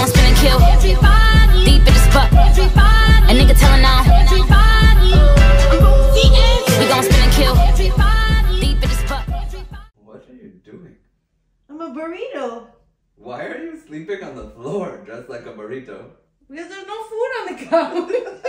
gon' spin and kill. Deep in the spot. A nigga telling now. We gon' spin and kill. Deep in the spot. What are you doing? I'm a burrito. Why are you sleeping on the floor dressed like a burrito? Because there's no food on the couch.